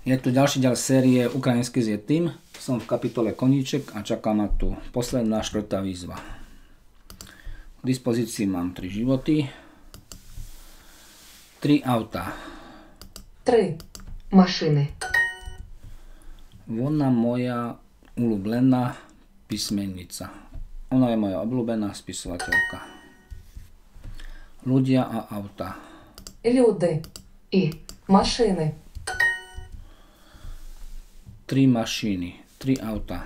Je tu ďalší ďal série Ukrajinský s tým. Som v kapitole Koníček a čaká ma tu posledná štvrtá výzva. K dispozícii mám 3 životy. 3 auta. 3 mašiny. Ona moja ulublená písmennica. Ona je moja obľúbená spisovateľka. Ľudia a auta. Ľudy i mašiny Tri mašiny, tri auta.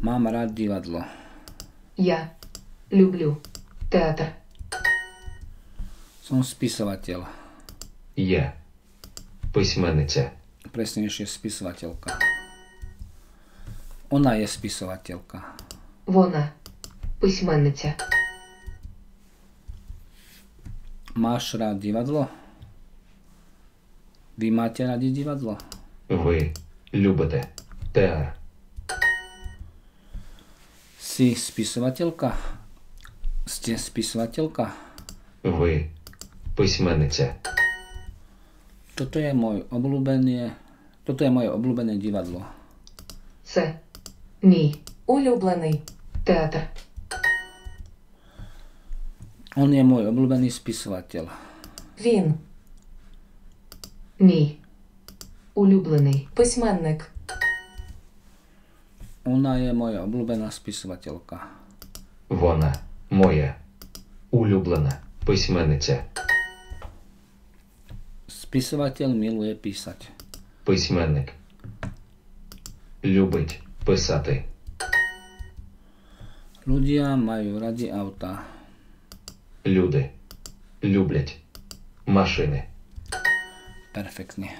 Mám rád divadlo. Я люблю театр. Som spisovateľ, Я письменниця. presnejšie spisovateľka. Ona je spisovateľka. Вона письменниця. Máš rád divadlo? Vy máte radi divadlo? Ви любите театр. Si spisovateľka? Ste spisovateľka? Ви письменниця. Toto je môj obľúbený, toto je moje obľúbené divadlo. Це мій улюблений театр. On je môj obľúbený spisovateľ. Він мій улюблений письменник. Ona je moja obľúbená spisovateľka. Вона моя улюблена письменниця. Spisovateľ miluje písať. Письменник. Любить писати. Ľudia majú radi auta. Люди люблять машини. benefits me.